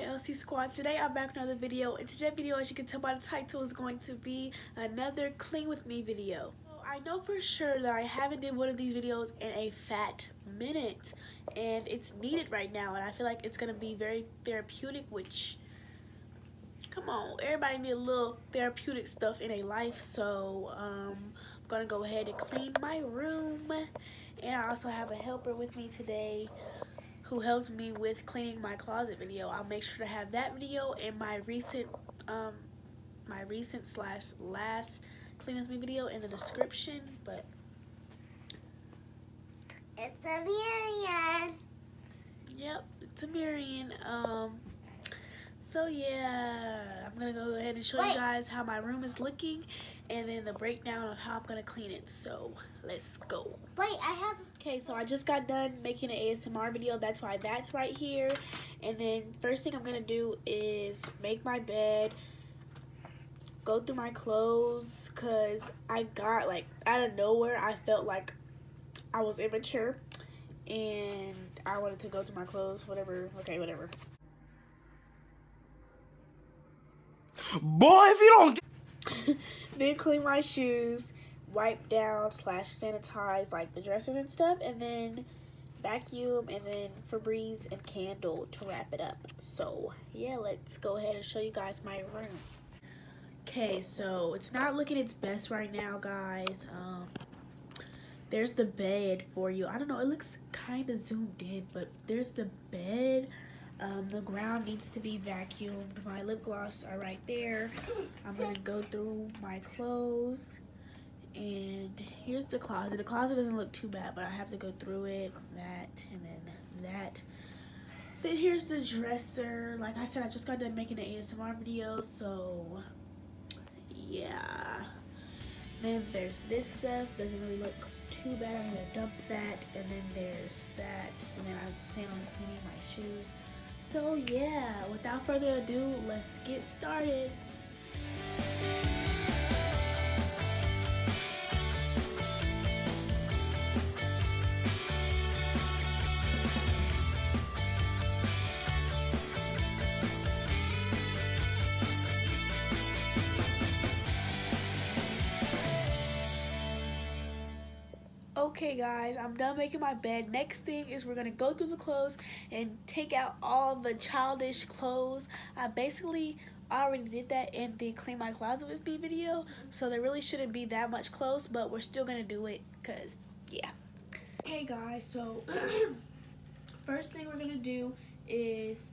poppin' LC Squad? Today I'm back with another video and today's video as you can tell by the title is going to be another clean with me video. I know for sure that I haven't did one of these videos in a fat minute and it's needed right now and I feel like it's to be very therapeutic which come on everybody need a little therapeutic stuff in a life so um, I'm to go ahead and clean my room and I also have a helper with me today who helped me with cleaning my closet video. I'll make sure to have that video in my recent um my recent slash last clean with me video in the description, but it's a Marian. Yep, it's a Marian. Um so yeah, I'm gonna go ahead and show Wait. you guys how my room is looking and then the breakdown of how I'm gonna clean it. So let's go. Wait, I have Okay, so I just got done making an ASMR video. That's why that's right here. And then first thing I'm going to do is make my bed, go through my clothes, because I got, like, out of nowhere, I felt like I was immature. And I wanted to go through my clothes, whatever. Okay, whatever. Boy, if you don't... then clean my shoes wipe down slash sanitize like the dressers and stuff and then vacuum and then Febreze and candle to wrap it up. So yeah, let's go ahead and show you guys my room. Okay, so it's not looking its best right now, guys. Um, there's the bed for you. I don't know, it looks kind of zoomed in, but there's the bed. Um, the ground needs to be vacuumed. My lip gloss are right there. I'm going to go through my clothes and here's the closet. The closet doesn't look too bad but i have to go through it that and then that. Then here's the dresser. Like i said i just got done making an asmr video so yeah. Then there's this stuff. Doesn't really look too bad. I'm gonna dump that and then there's that. And then i plan on cleaning my shoes. So yeah without further ado let's get started Okay guys, I'm done making my bed. Next thing is we're gonna go through the clothes and take out all the childish clothes. I basically already did that in the clean my closet with me video, so there really shouldn't be that much clothes, but we're still gonna do it cause yeah. Okay guys, so first thing we're gonna do is,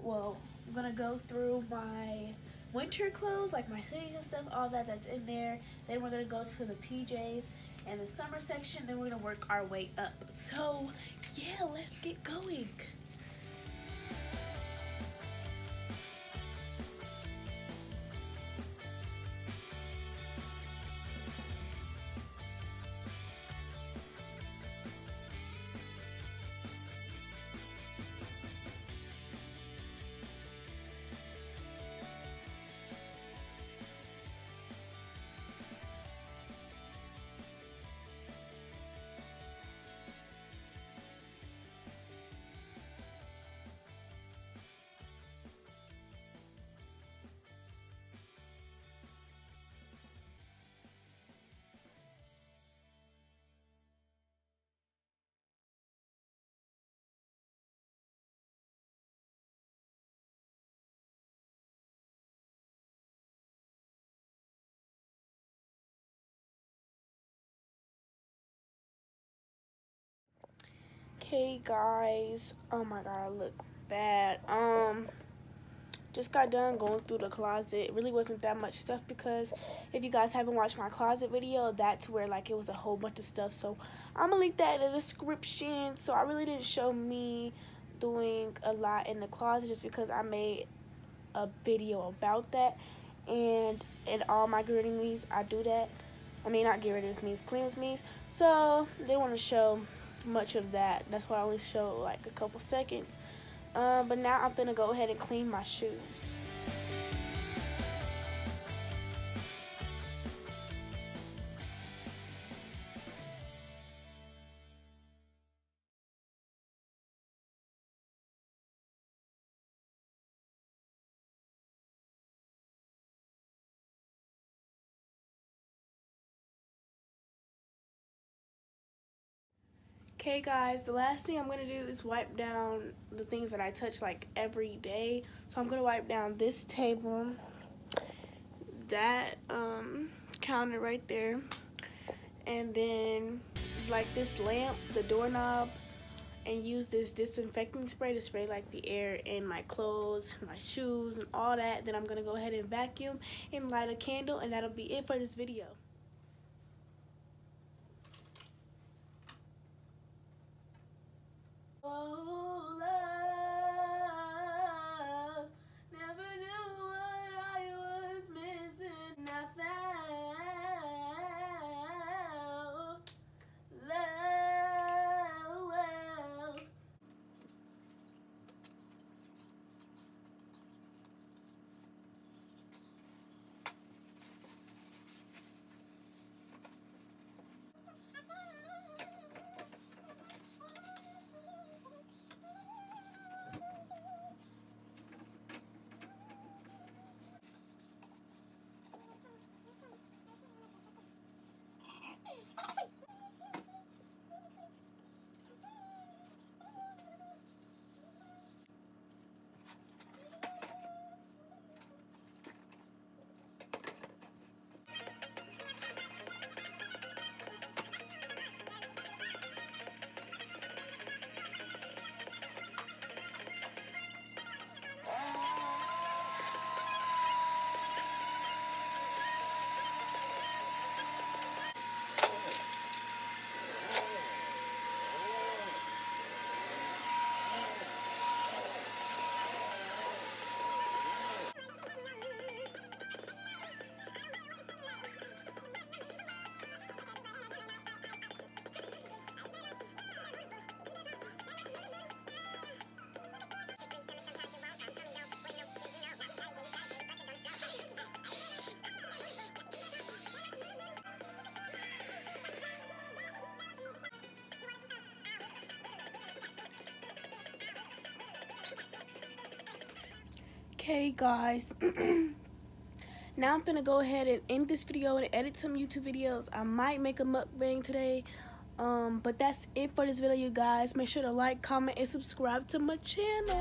well, I'm gonna go through my winter clothes, like my hoodies and stuff, all that that's in there. Then we're gonna go to the PJs and the summer section, then we're gonna work our way up. So yeah, let's get going. Hey guys, oh my god, I look bad. Um, just got done going through the closet. It really wasn't that much stuff because if you guys haven't watched my closet video, that's where like it was a whole bunch of stuff. So I'm gonna link that in the description. So I really didn't show me doing a lot in the closet just because I made a video about that. And in all my Get Me's, I do that. I mean, not Get Ready With Me's, Clean With Me's. So they want to show much of that. That's why I only show like a couple seconds. Um, but now I'm gonna go ahead and clean my shoes. Okay guys, the last thing I'm going to do is wipe down the things that I touch like every day. So I'm going to wipe down this table, that um, counter right there, and then like this lamp, the doorknob, and use this disinfecting spray to spray like the air in my clothes, my shoes, and all that. Then I'm going to go ahead and vacuum and light a candle, and that'll be it for this video. oh. okay guys. Now i'm gonna go ahead and end this video and edit some youtube videos. I might make a mukbang today um but that's it for this video you guys. Make sure to like comment and subscribe to my channel.